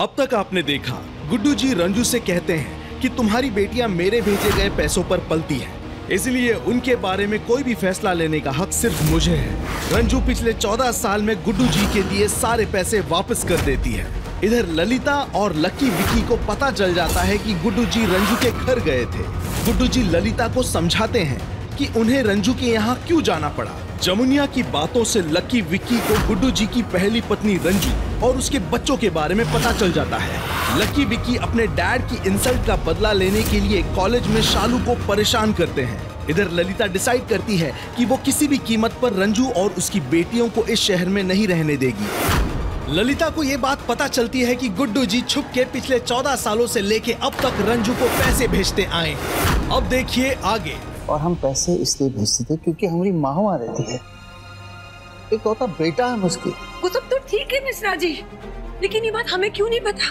अब तक आपने देखा, गुड्डू जी रंजू से कहते हैं कि तुम्हारी बेटियाँ मेरे भेजे गए पैसों पर पलती हैं। इसलिए उनके बारे में कोई भी फैसला लेने का हक सिर्फ़ मुझे है। रंजू पिछले चौदह साल में गुड्डू जी के दिए सारे पैसे वापस कर देती है। इधर ललिता और लकी विकी को पता चल जाता है कि गुड्डू जी रंजू के घर गए थे। गुड्डू जी ललिता को समझाते हैं कि उन्हें रंजू के यहाँ क्यों जाना पड़ा। जमुनिया की बातों से लकी विक्की को गुड्डू जी की पहली पत्नी रंजू और उसके बच्चों के बारे में पता चल जाता है। लकी विक्की अपने डैड की इंसल्ट का बदला लेने के लिए कॉलेज में शालू को परेशान करते हैं। इधर ललिता डिसाइड करती है कि वो किसी भी कीमत पर रंजू और उसकी बेटियों को इस शहर में नहीं रहने देगी। ललिता को ये बात पता चलती है कि गुड्डू जी छुप के पिछले चौदह सालों से लेके अब तक रंजू को पैसे भेजते आए। अब देखिए आगे। और हम पैसे इसलिए भेजते थे क्योंकि हमारी माँ वहाँ रहती है। एक होता बेटा है मुझकी। वो सब तो ठीक है मिश्रा जी। लेकिन ये बात हमें क्यों नहीं पता?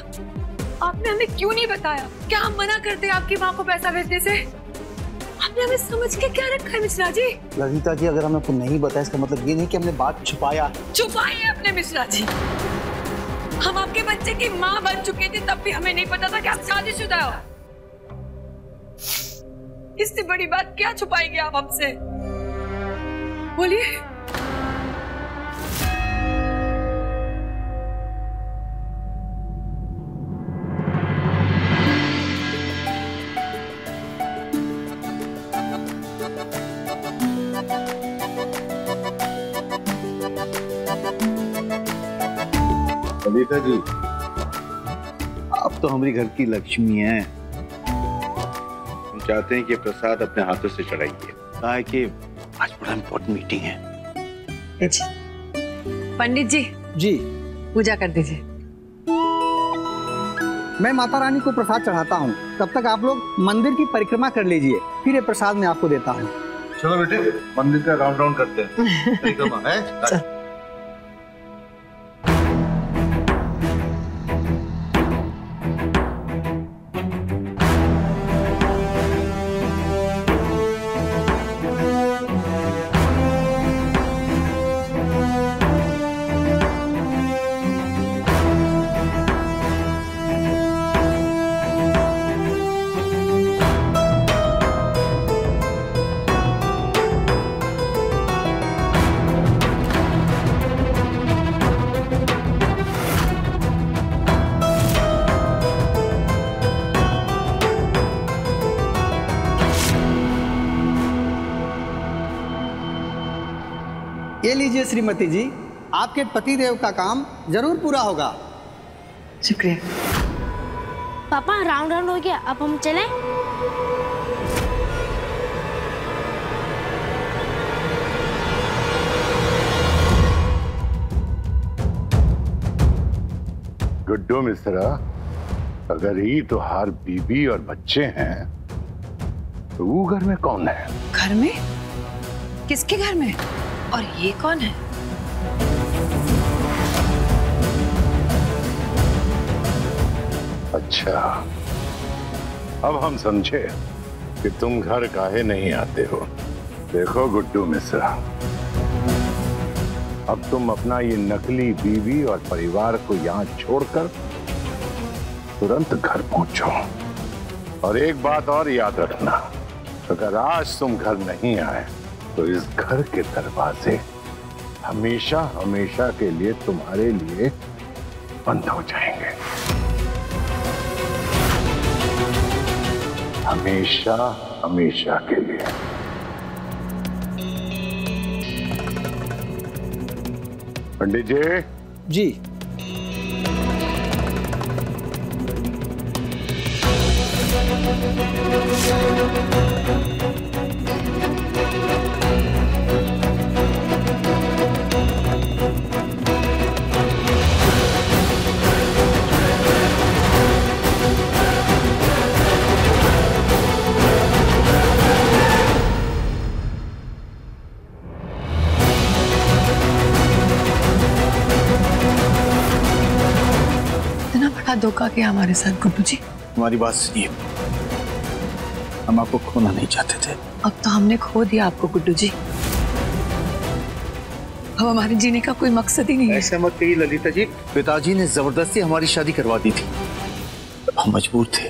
आपने हमें क्यों नहीं बताया? क्या हम मना करते आपकी माँ को पैसा भेजने से? आपने हमें समझ के क्या रखा है मिश्रा जी? ललिता जी अगर हमें आपको नहीं बताया इसका मतलब ये नहीं कि हमने बात छुपाया। छुपाई अपने मिश्रा जी। हम आपके बच्चे की माँ बन चुके थे तब भी हमें नहीं पता था कि आप शादीशुदा हो। इससे बड़ी बात क्या छुपाएँगे आप हमसे? बोलिए। जी, आप तो हमारी घर की लक्ष्मी हैं। चाहते हैं कि प्रसाद अपने हाथों से चढ़ाइए। कहा है कि आज बड़ा इम्पोर्टेंट मीटिंग है। पंडित जी। जी। पूजा कर दीजिए। मैं माता रानी को प्रसाद चढ़ाता हूँ। तब तक आप लोग मंदिर की परिक्रमा कर लीजिए। फिर ये प्रसाद मैं आपको देता हूँ। चलो बेटे मंदिर का राउंड राउंड करते हैं। परिक्रमा है? ये लीजिए श्रीमती जी आपके पतिदेव का काम ज़रूर पूरा होगा। शुक्रिया। पापा राउंड राउंड हो गया अब हम चलें? गुड्डू मिश्रा अगर ही तो हार बीबी और बच्चे हैं तो वो घर में कौन है? घर में? किसके घर में? और ये कौन है? अच्छा। अब हम समझे कि तुम घर काहे नहीं आते हो। देखो गुड्डू मिश्रा। अब तुम अपना ये नकली बीवी और परिवार को यहाँ छोड़कर तुरंत घर पहुंचो। और एक बात और याद रखना, अगर आज तुम घर नहीं आए तो इस घर के दरवाजे हमेशा हमेशा के लिए तुम्हारे लिए बंद हो जाएँगे। हमेशा हमेशा के लिए। पंडित जी? जी। धोखा किया हमारे साथ गुड्डू जी। हमारी बात सुनिए। हम आपको खोना नहीं चाहते थे। अब तो हमने खो दिया आपको गुड्डू जी। अब हमारे जीने का कोई मकसद ही नहीं है। ऐसे मत कहिए ललिता जी। पिताजी ने ज़बरदस्ती हमारी शादी करवा दी थी। हम मजबूर थे।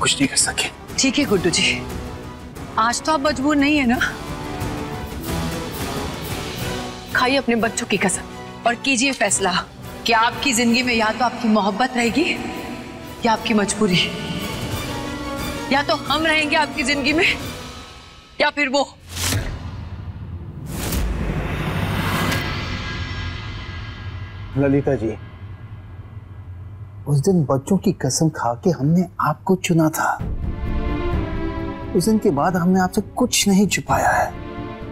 कुछ नहीं कर सके। ठीक है गुड्डू जी। आज तो आप मजबूर नहीं है ना? खाइए अपने बच्चों की कसम और कीजिए फैसला। कि आपकी ज़िंदगी में या तो आपकी मोहब्बत रहेगी या आपकी मजबूरी? या तो हम रहेंगे आपकी ज़िंदगी में या फिर वो? ललिता जी उस दिन बच्चों की कसम खा के हमने आपको चुना था। उस दिन के बाद हमने आपसे कुछ नहीं छुपाया है।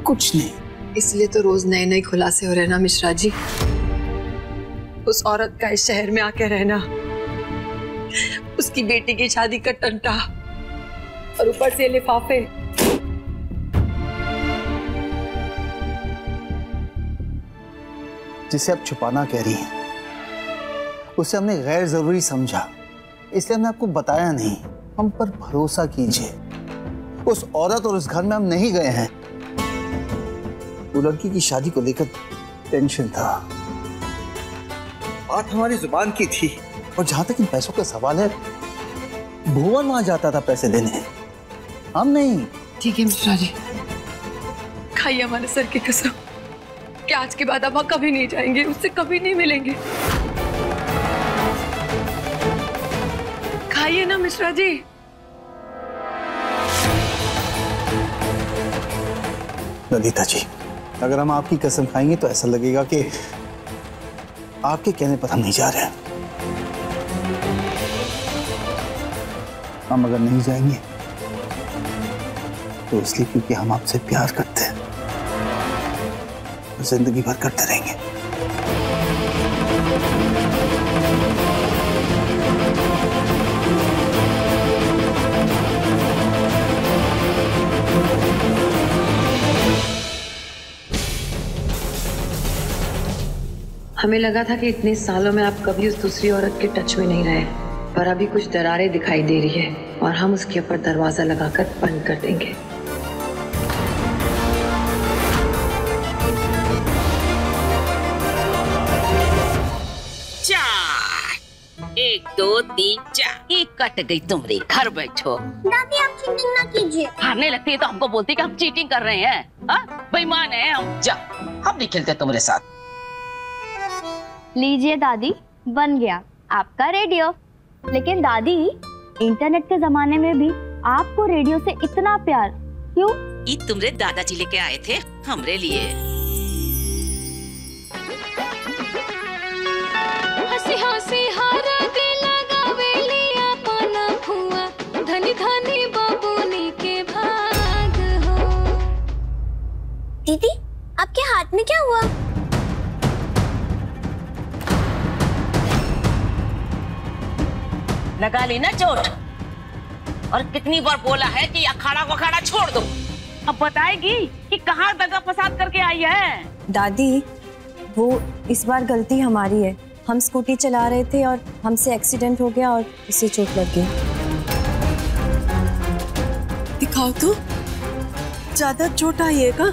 कुछ नहीं। इसलिए तो रोज नए नए खुलासे हो रहे ना मिश्रा जी। उस औरत का इस शहर में आके रहना। उसकी बेटी की शादी का टंटा और ऊपर से लिफाफे। जिसे आप छुपाना कह रही हैं, उसे हमने गैर ज़रूरी समझा। इसलिए हमने आपको बताया नहीं। हम पर भरोसा कीजिए। उस औरत और उस घर में हम नहीं गए हैं। वो लड़की की शादी को लेकर टेंशन था। बात हमारी ज़ुबान की थी। और जहाँ तक इन पैसों का सवाल है भुवन वहाँ जाता था पैसे देने। हम नहीं। ठीक है मिश्रा जी खाइए हमारे सर की कसम। कि आज के बाद अब हम कभी नहीं जाएँगे? उससे कभी नहीं मिलेंगे। खाइए ना मिश्रा जी ललिता जी अगर हम आपकी कसम खाएँगे तो ऐसा लगेगा कि आपके कहने पर हम नहीं जा रहे हैं। हम अगर नहीं जाएँगे तो इसलिए क्योंकि हम आपसे प्यार करते हैं ज़िंदगी भर करते रहेंगे। हमें लगा था कि इतने सालों में आप कभी उस दूसरी औरत के टच में नहीं रहे पर अभी कुछ दरारें दिखाई दे रही है और हम उसके ऊपर दरवाज़ा लगाकर बंद कर देंगे। चार। एक दो तीन चार। एक कट गई तुम्हारी घर बैठो। दादी आप चीटिंग ना कीजिए। हारने लगती है तो हमको बोलती कि हम चीटिंग कर रहे हैं हाँ? बेईमान है हम। जा हम नहीं खेलते तुम्हारे साथ। लीजिए दादी बन गया आपका रेडियो लेकिन दादी इंटरनेट के जमाने में भी आपको रेडियो से इतना प्यार क्यों? ये तुम्हारे दादाजी लेके आए थे हमरे लिए। हँसी हँसी हारा के लगावेली अपना फुआ धनी धनी बाबूनी के भाग हो। दीदी आपके हाथ में क्या हुआ? लगा ली ना चोट। और कितनी बार बोला है कि अखाड़ा वखाड़ा छोड़ दो। अब बताएगी कि कहाँ दगा फसाद करके आई है? दादी वो इस बार गलती हमारी है। हम स्कूटी चला रहे थे और हमसे एक्सीडेंट हो गया और उसे चोट लग गई। दिखाओ तो। ज़्यादा चोट आई है का?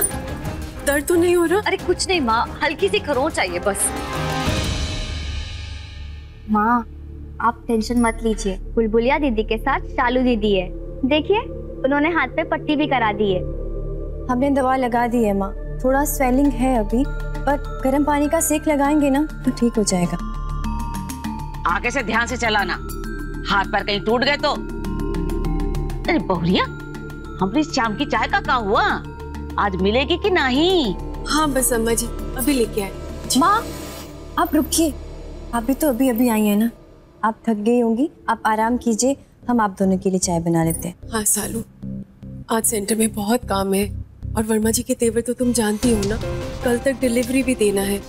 दर्द तो नहीं हो रहा? अरे कुछ नहीं माँ हल्की सी खरोंच चाहिए बस। माँ आप टेंशन मत लीजिए। बुलबुलिया दीदी के साथ शालू दीदी है। देखिए उन्होंने हाथ पे पट्टी भी करा दी है। हमने दवा लगा दी है माँ। थोड़ा स्वेलिंग है अभी पर गर्म पानी का सेक लगाएँगे ना तो ठीक हो जाएगा। आगे से ध्यान से चलाना। हाथ पर कहीं टूट गए तो। अरे बहुरिया हमारी शाम की चाय का क्या हुआ। आज मिलेगी कि नहीं? हाँ बस अम्मा जी अभी लेके आए। माँ आप रुकिए। आप भी तो अभी अभी आई है ना। आप थक गई होंगी आप आराम कीजिए हम आप दोनों के लिए चाय बना लेते हैं। हाँ सालू आज सेंटर में बहुत काम है और वर्मा जी के तेवर तो तुम जानती हो ना कल तक डिलीवरी भी देना है।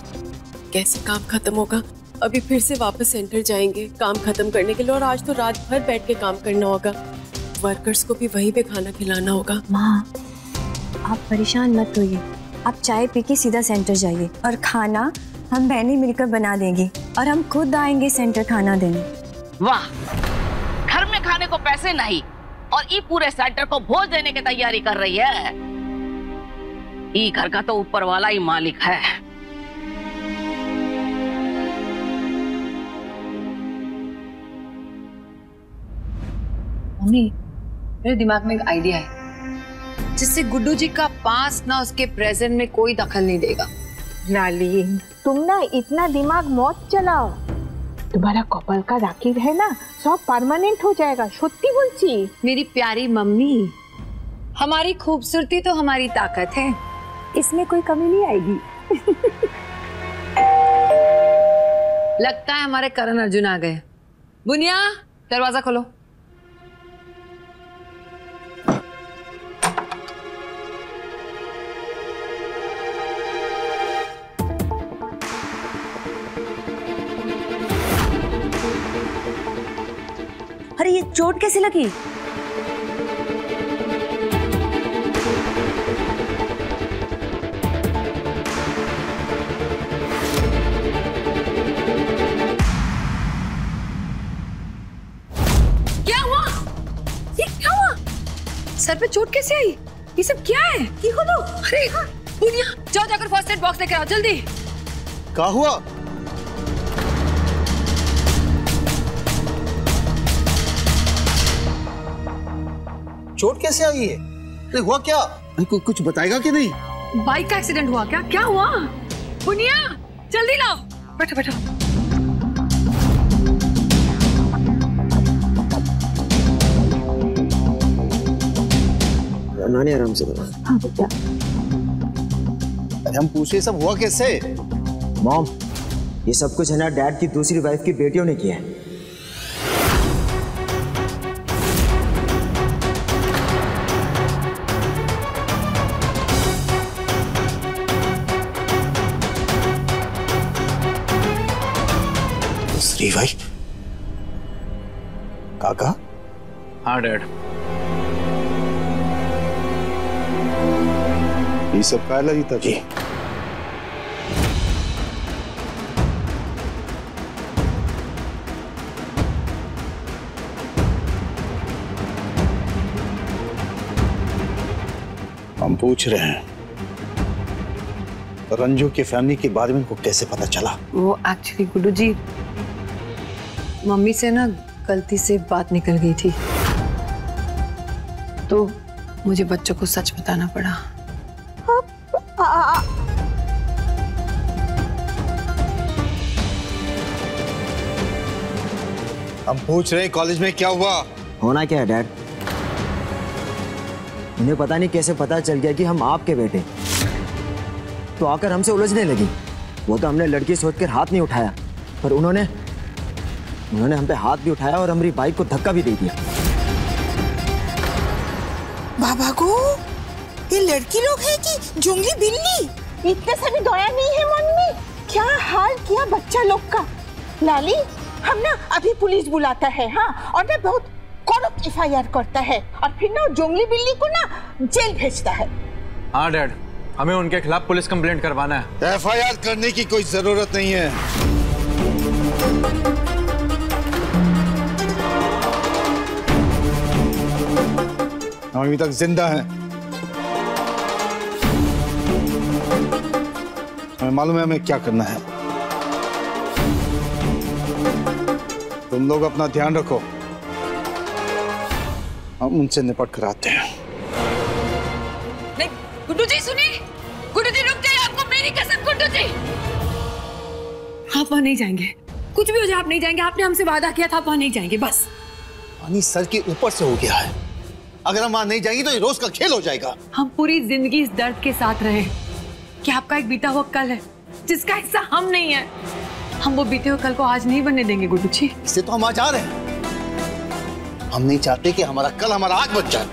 कैसे काम खत्म होगा? अभी फिर से वापस सेंटर जाएँगे काम खत्म करने के लिए और आज तो रात भर बैठ के काम करना होगा। वर्कर्स को भी वहीं पे खाना खिलाना होगा। माँ आप परेशान मत होइए। आप चाय पी के सीधा सेंटर जाइए और खाना हम बहनें मिलकर बना देंगी और हम खुद आएँगे सेंटर खाना देने। वाह! घर में खाने को पैसे नहीं और ये पूरे सेंटर को भोज देने की तैयारी कर रही है। ई घर का तो ऊपर वाला ही मालिक है। मम्मी मेरे दिमाग में एक आइडिया है। जिससे गुड्डू जी का पास ना उसके प्रेजेंट में कोई दखल नहीं देगा। लाली तुम ना इतना दिमाग मौत चलाओ। तुम्हारा कपल का राखी है ना सब परमानेंट हो जाएगा सत्ती बोलची मेरी प्यारी मम्मी हमारी खूबसूरती तो हमारी ताकत है। इसमें कोई कमी नहीं आएगी। लगता है हमारे करण अर्जुन आ गए। बुनिया दरवाज़ा खोलो। चोट कैसे लगी? क्या हुआ? ये क्या हुआ? सर पे चोट कैसे आई? ये सब क्या है? ये खोलो अरे बुनिया जाओ जाकर फ़र्स्ट एड बॉक्स लेकर आओ जल्दी। क्या हुआ? चोट कैसे आई है? अरे हुआ क्या? अरे कु- कुछ बताएगा कि नहीं? बाइक का एक्सीडेंट हुआ क्या? क्या हुआ? बुनिया जल्दी लाओ। बैठो बैठो। नानी आराम से करो अरे हम पूछे सब हुआ कैसे? मॉम ये सब कुछ है ना डैड की दूसरी वाइफ की बेटियों ने किया है। दूसरी भाई। काका? हाँ डैड। ये सब का ललिता जी। हम पूछ रहे हैं रंजू की फैमिली के बारे में इनको कैसे पता चला? वो एक्चुअली गुड्डू जी मम्मी से ना गलती से बात निकल गई थी। तो मुझे बच्चों को सच बताना पड़ा। हम पूछ रहे हैं कॉलेज में क्या हुआ? होना क्या है डैड उन्हें पता नहीं कैसे पता चल गया कि हम आपके बेटे तो आकर हमसे उलझने लगी। वो तो हमने लड़की सोचकर हाथ नहीं उठाया पर उन्होंने उन्होंने हम पे हाथ भी उठाया और हमारी बाइक को धक्का भी दे दिया। बाबा को? ये लड़की लोग है कि जुंगली बिल्ली? इतने सारी दया नहीं है मन में क्या हाल किया बच्चा लोग का? लाली हम ना अभी पुलिस बुलाता है हाँ और ना बहुत करप्ट एफ़ करता है और फिर ना वो जुंगली बिल्ली को ना जेल भेजता है। हाँ डैड हमें उनके खिलाफ पुलिस कंप्लेंट करवाना है। एफआईआर करने की कोई ज़रूरत नहीं है। हम अभी तक ज़िंदा हैं। हमें मालूम है हमें क्या करना है। तुम लोग अपना ध्यान रखो। हम उनसे निपट कर आते हैं। नहीं गुड्डू जी सुनिए। गुड्डू जी रुक जाइए आपको मेरी कसम गुड्डू जी आप वहाँ नहीं जाएँगे। कुछ भी हो जाए आप नहीं जाएँगे। आपने हमसे वादा किया था आप वहाँ नहीं जाएँगे बस। पानी सर के ऊपर से हो गया है। अगर हम वहाँ नहीं जाएँगे तो ये रोज का खेल हो जाएगा। हम पूरी ज़िंदगी इस दर्द के साथ रहे। कि आपका एक बीता हुआ कल है जिसका हिस्सा हम नहीं है। हम वो बीते हुए कल को आज नहीं बनने देंगे गुड्डू जी इससे तो हम आज़ाद हैं। हम नहीं चाहते कि हमारा कल हमारा आग बच जाए।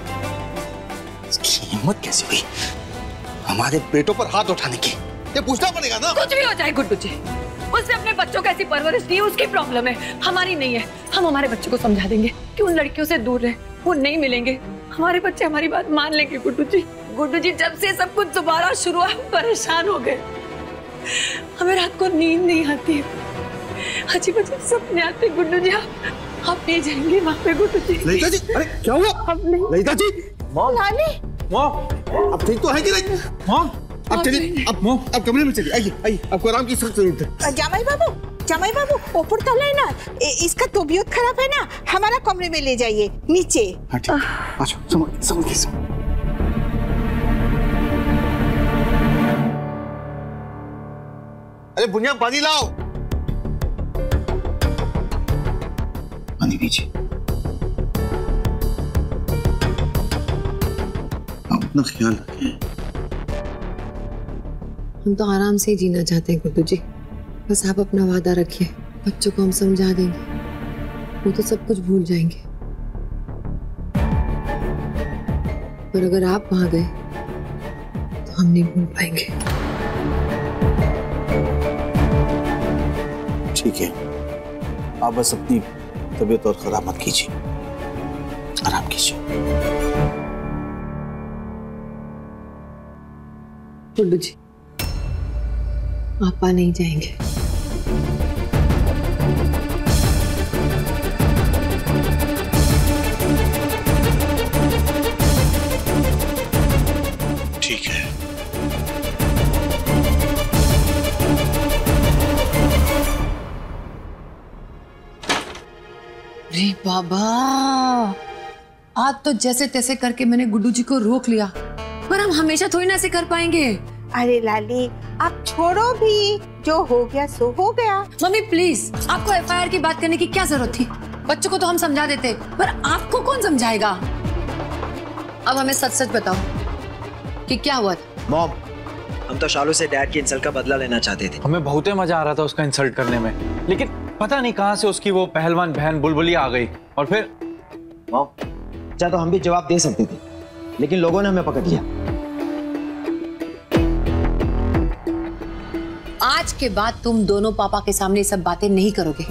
इसकी हिम्मत कैसे हुई? हमारे बेटों पर हाथ उठाने की। ये पूछना पड़ेगा ना। कुछ भी हो जाए गुड्डू जी उसने अपने बच्चों को ऐसी परवरिश दी उसकी प्रॉब्लम है। हमारी नहीं है। हम हमारे बच्चों को समझा देंगे कि उन लड़कियों से दूर रहे वो नहीं मिलेंगे। हमारे बच्चे हमारी बात मान लेंगे गुड्डू जी। गुड्डू जी जब से सब कुछ दोबारा शुरू हुआ परेशान हो गए। हमें रात को नींद नहीं आती। है अजीब अजीब सपने आते हैं, गुड्डू जी आप आप नहीं जाएँगे वहाँ पे गुड्डू जी। ललिता जी अरे क्या हुआ? हम नहीं। ललिता जी। लाली मॉम अब ठीक तो है कि नहीं? मॉम अब चलिए अब अब कमरे में चलिए। आइए आइए आपको आराम की सख्त ज़रूरत है। जामाई बाबू। जामाई बाबू ऊपर तो है ना ए- इसका तबीयत खराब है ना हमारा कमरे में ले जाइए नीचे हाँ ठीक अच्छा समझ समझ अरे बुनिया पानी लाओ पानी आप अपना ख्याल रखें हम तो आराम से ही जीना चाहते हैं गुड्डू जी बस आप अपना वादा रखिए। बच्चों को हम समझा देंगे। वो तो सब कुछ भूल जाएँगे। पर अगर आप वहाँ गए तो हम नहीं भूल पाएँगे। ठीक है। आप बस अपनी तबीयत और खराब मत कीजिए। आराम कीजिए। गुड्डू जी आपा नहीं जाएँगे। अरे बाबा। आज तो जैसे तैसे करके मैंने गुड्डू जी को रोक लिया। पर हम हमेशा थोड़ी ना ऐसे कर पाएँगे। अरे लाली आप छोड़ो भी। जो हो गया सो हो गया। मम्मी प्लीज़ आपको एफआईआर की बात करने की क्या ज़रूरत थी? बच्चों को तो हम समझा देते पर आपको कौन समझाएगा? अब हमें सच सच बताओ कि क्या हुआ था? मॉम हम तो शालू से डैड की इंसल्ट का बदला लेना चाहते थे। हमें बहुत ही मज़ा आ रहा था उसका इंसल्ट करने में। लेकिन पता नहीं कहाँ से उसकी वो पहलवान बहन बुलबुली आ गई और फिर चाहे तो हम भी जवाब दे सकते थे लेकिन लोगों ने हमें पकड़ लिया। आज के बाद तुम दोनों पापा के सामने सब बातें नहीं करोगे।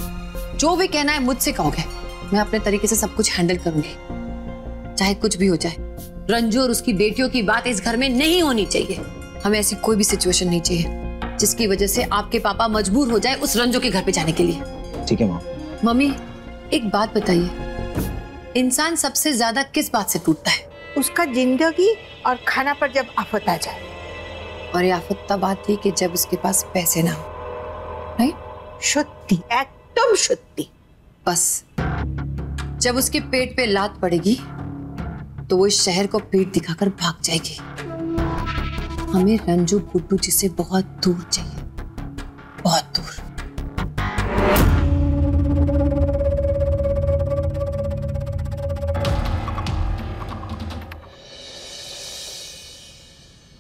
जो भी कहना है मुझसे कहोगे। मैं अपने तरीके से सब कुछ हैंडल करूँगी। चाहे कुछ भी हो जाए रंजू और उसकी बेटियों की बात इस घर में नहीं होनी चाहिए। हमें ऐसी कोई भी सिचुएशन नहीं चाहिए जिसकी वजह से आपके पापा मजबूर हो जाए उस रंजू के घर पे जाने के लिए। ठीक है मॉम मम्मी एक बात बताइए। इंसान सबसे ज़्यादा किस बात से टूटता है? उसका ज़िंदगी और खाना पर जब आफत आ जाए। और ये आफत तब आती है कि जब उसके पास पैसे ना हो। राइट सत्य एकदम सत्य बस। जब उसके पेट पे लात पड़ेगी तो वो इस शहर को पेट दिखाकर भाग जाएगी। हमें रंजू गुड्डू जी से बहुत दूर चाहिए। बहुत दूर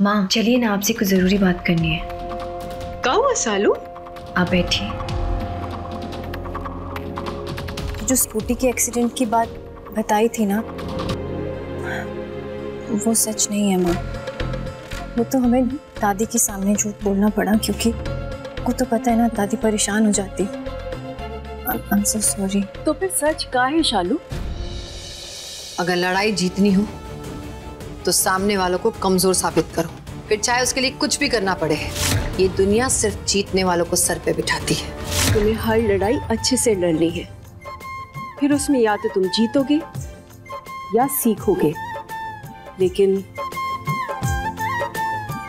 माँ चलिए ना आपसे कुछ ज़रूरी बात करनी है। का हुआ सालू? आप बैठिए। जो स्कूटी के एक्सीडेंट की बात बताई थी ना वो सच नहीं है माँ। वो तो हमें दादी के सामने झूठ बोलना पड़ा क्योंकि को तो पता है ना दादी परेशान हो जाती। आई एम सो सॉरी तो फिर सच का है शालू अगर लड़ाई जीतनी हो तो सामने वालों को कमज़ोर साबित करो। फिर चाहे उसके लिए कुछ भी करना पड़े। ये दुनिया सिर्फ़ जीतने वालों को सर पे बिठाती है। तुम्हें हर लड़ाई अच्छे से लड़नी है। फिर उसमें या तो तुम जीतोगे या सीखोगे। लेकिन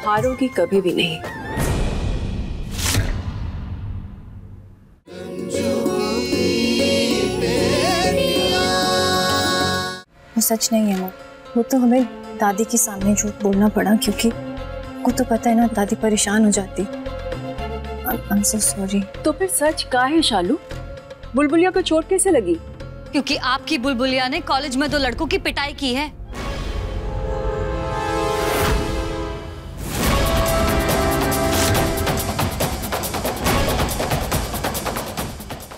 हारोगे कभी भी नहीं। वो सच नहीं है वो तो हमें दादी के सामने झूठ बोलना पड़ा क्योंकि को तो पता है ना दादी परेशान हो जाती। आई एम सो सॉरी तो फिर सच का है शालू? बुलबुलिया को चोट कैसे लगी? क्योंकि आपकी बुलबुलिया ने कॉलेज में दो लड़कों की पिटाई की है।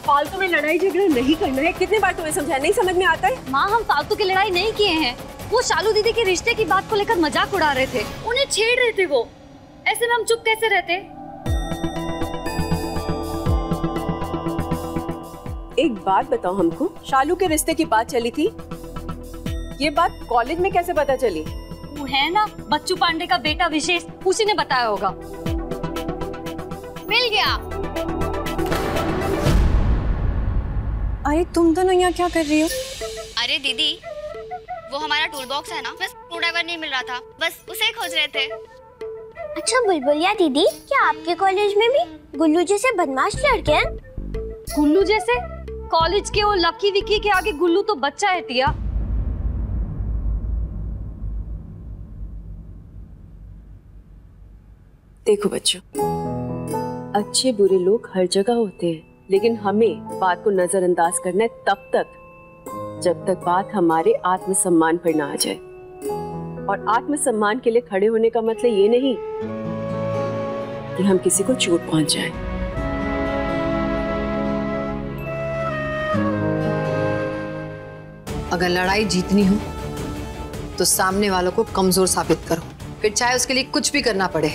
फालतू में लड़ाई झगड़ा नहीं करना है। कितने बार तुम्हें समझाया? नहीं समझ में आता है? माँ हम फालतू की लड़ाई नहीं किए हैं। वो शालू दीदी के रिश्ते की बात को लेकर मज़ाक उड़ा रहे थे। उन्हें छेड़ रहे थे वो। ऐसे में हम चुप कैसे रहते? एक बात बताओ हमको शालू के रिश्ते की बात चली थी? ये बात कॉलेज में कैसे पता चली? वो है ना बच्चू पांडे का बेटा विशेष उसी ने बताया होगा। मिल गया। अरे तुम दोनों यहाँ क्या कर रही हो? अरे दीदी वो हमारा टूल बॉक्स है ना? बस स्क्रू ड्राइवर नहीं मिल रहा था। बस उसे ही खोज रहे थे। अच्छा बुलबुलिया दीदी क्या आपके कॉलेज में भी गुल्लू जैसे बदमाश लड़के हैं? गुल्लू जैसे? कॉलेज के वो लकी विकी के आगे गुल्लू तो बच्चा है टिया। देखो बच्चों अच्छे बुरे लोग हर जगह होते हैं लेकिन हमें बात को नजरअंदाज करना है तब तक। जब तक बात हमारे आत्मसम्मान पर ना आ जाए। और आत्मसम्मान के लिए खड़े होने का मतलब ये नहीं कि हम किसी को चोट पहुँच जाए। अगर लड़ाई जीतनी हो तो सामने वालों को कमज़ोर साबित करो। फिर चाहे उसके लिए कुछ भी करना पड़े।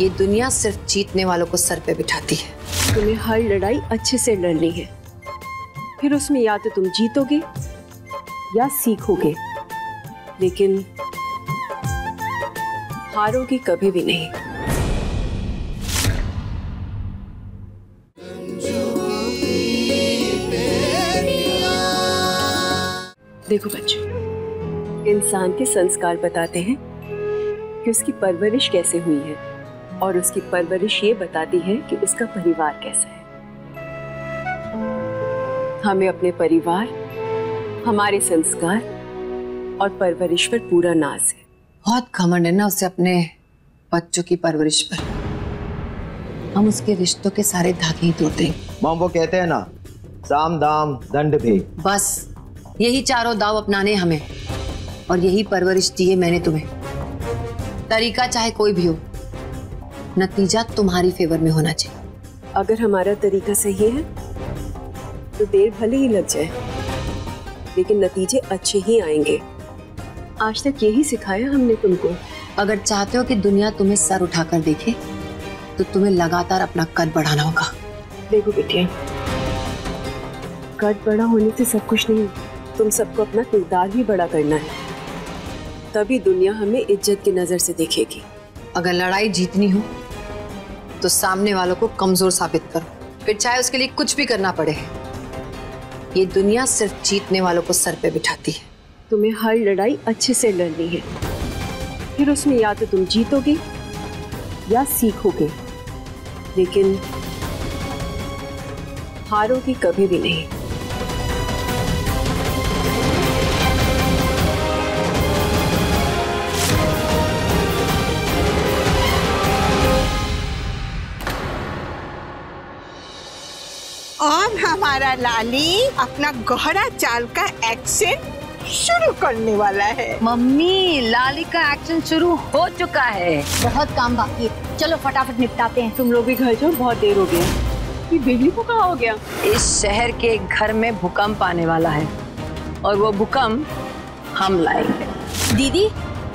ये दुनिया सिर्फ़ जीतने वालों को सर पे बिठाती है। तुम्हें हर लड़ाई अच्छे से लड़नी है। फिर उसमें या तो तुम जीतोगे या सीखोगे। लेकिन हारोगे कभी भी नहीं। देखो बच्चों, इंसान के संस्कार बताते हैं कि उसकी परवरिश कैसे हुई है और उसकी परवरिश ये बताती है कि उसका परिवार कैसा है। हमें अपने परिवार हमारे संस्कार और परवरिश पर पूरा नाज है। बहुत घमंड है ना उसे अपने बच्चों की परवरिश पर। हम उसके रिश्तों के सारे धागे ही तोड़ देंगे। मॉम वो कहते हैं ना साम दाम दंड भी। बस यही चारों दाव अपनाने हमें और यही परवरिश दी है मैंने तुम्हें। तरीका चाहे कोई भी हो नतीजा तुम्हारी फेवर में होना चाहिए। अगर हमारा तरीका सही है तो देर भले ही लग जाए। लेकिन नतीजे अच्छे ही आएँगे। आज तक यही सिखाया हमने तुमको। अगर चाहते हो कि दुनिया तुम्हें सर उठाकर देखे तो तुम्हें लगातार अपना कद बढ़ाना होगा। देखो बेटिया कद बड़ा होने से सब कुछ नहीं तुम सबको अपना किरदार भी बड़ा करना है। तभी दुनिया हमें इज़्ज़त की नज़र से देखेगी। अगर लड़ाई जीतनी हो तो सामने वालों को कमज़ोर साबित करो। फिर चाहे उसके लिए कुछ भी करना पड़े। ये दुनिया सिर्फ़ जीतने वालों को सर पे बिठाती है। तुम्हें हर लड़ाई अच्छे से लड़नी है। फिर उसमें या तो तुम जीतोगे या सीखोगे। लेकिन हारोगे कभी भी नहीं। हमारा लाली अपना गहरा चाल का एक्शन शुरू करने वाला है। मम्मी लाली का एक्शन शुरू हो चुका है। बहुत काम बाकी है। चलो फटाफट निपटाते हैं। तुम लोग भी घर जाओ बहुत देर हो गया। ये बिजली को कहा हो गया? इस शहर के एक घर में भूकंप आने वाला है और वो भूकंप हम लाएँगे। दीदी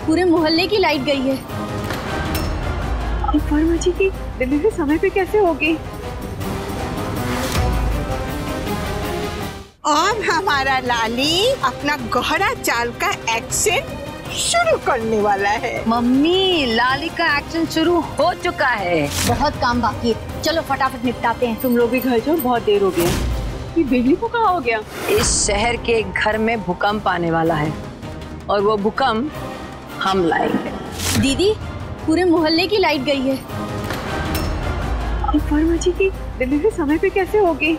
पूरे मोहल्ले की लाइट गई है। वर्मा जी की डिलीवरी समय पे कैसे होगी? और हमारा लाली अपना गहरा चाल का एक्शन शुरू करने वाला है। मम्मी लाली का एक्शन शुरू हो चुका है। बहुत काम बाकी है। चलो फटाफट निपटाते हैं। तुम लोग भी घर जाओ बहुत देर हो गया। ये बिजली को कहा हो गया? इस शहर के एक घर में भूकंप आने वाला है और वो भूकंप हम लाएँगे। दीदी पूरे मोहल्ले की लाइट गई है। वर्मा जी की डिलीवरी समय पे कैसे होगी?